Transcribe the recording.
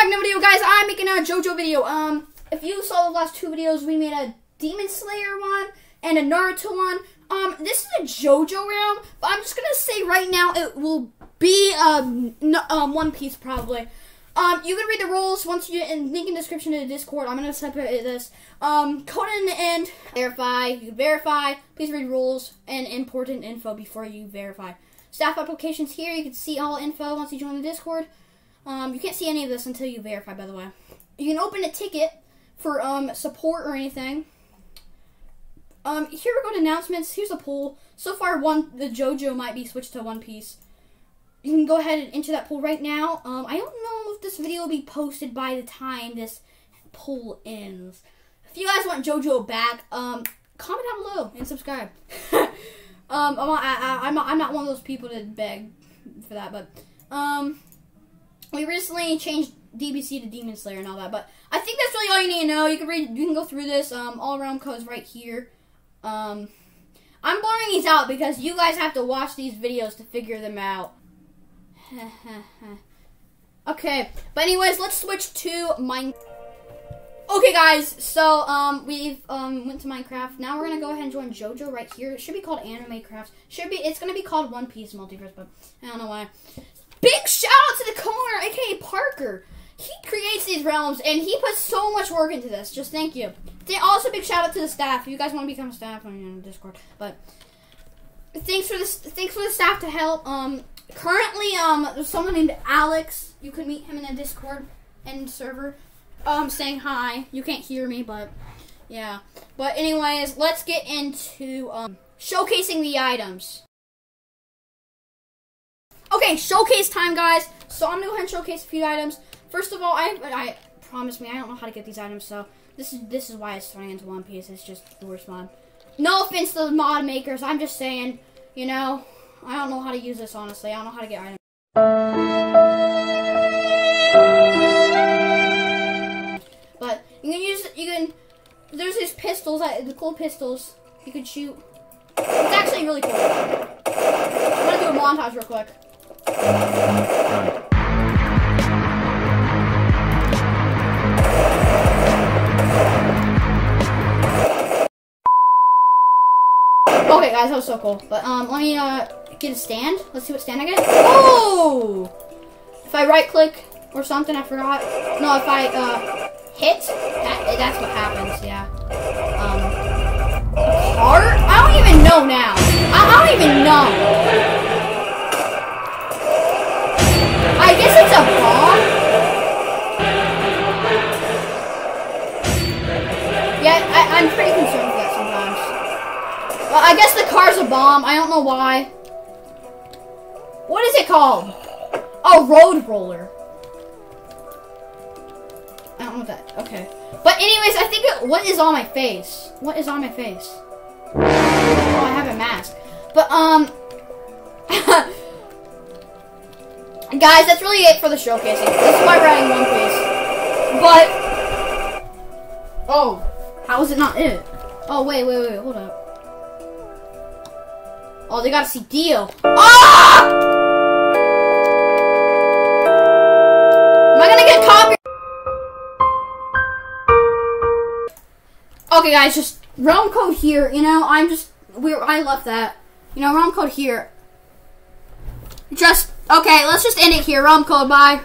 back to the video, guys. I'm making a JoJo video. Um, if you saw the last two videos, we made a Demon Slayer one and a Naruto one. Um, this is a JoJo realm, but I'm just gonna say right now it will be um, um One Piece probably. Um, you can read the rules once you in link in description to the Discord. I'm gonna separate this. Um, code in the end. Verify. You verify. Please read rules and important info before you verify. Staff applications here. You can see all info once you join the Discord. Um, you can't see any of this until you verify. By the way, you can open a ticket for um support or anything. Um, here we go to announcements. Here's a poll. So far, one the JoJo might be switched to One Piece you can go ahead and enter that poll right now. Um, I don't know if this video will be posted by the time this poll ends. If you guys want JoJo back, um, comment down below and subscribe. um, I'm not, I, am not, I'm not one of those people to beg for that, but um, we recently changed DBC to Demon Slayer and all that. But I think that's really all you need to know. You can read, you can go through this. Um, all around codes right here. Um, I'm blurring these out because you guys have to watch these videos to figure them out. okay, but anyways, let's switch to Mine. Okay, guys, so um, we've um went to Minecraft. Now we're gonna go ahead and join JoJo right here. It should be called Anime Crafts. Should be. It's gonna be called One Piece Multiverse, but I don't know why. Big shout out to the corner, aka Parker. He creates these realms and he puts so much work into this. Just thank you. Also, big shout out to the staff. If you guys want to become staff on Discord, but thanks for this. Thanks for the staff to help. Um, currently, um, there's someone named Alex. You could meet him in a Discord and server. Um, saying hi. You can't hear me, but yeah. But anyways, let's get into um showcasing the items. Okay, showcase time, guys. So I'm gonna go ahead and showcase a few items. First of all, I I promise me I don't know how to get these items, so this is this is why it's turning into One Piece. It's just the worst mod. No offense to the mod makers. I'm just saying, you know, I don't know how to use this, honestly. I don't know how to get items. But you can use, you can, there's these pistols, the cool pistols you can shoot. It's actually really cool. I'm gonna do a montage real quick. Okay, guys, that was so cool. But um, let me uh get a stand. Let's see what stand I get. Oh! If I right click or something, I forgot. No, if I uh hit, that that's what happens. Yeah. Um? Well, I guess the car's a bomb. I don't know why. What is it called? Oh, road roller. I don't know that. Okay. But anyways, I think it, what is on my face? What is on my face? Oh, I have a mask. But um Guys, that's really it for the showcasing. This is my writing One Piece. But Oh, how is it not it? Oh wait, wait, wait, hold up. Oh, they gotta see Dio. Ah! Am I gonna get copy? Okay, guys, just realm code here. You know, I'm just we I left that. You know, realm code here. Just okay. Let's just end it here. Realm code. Bye.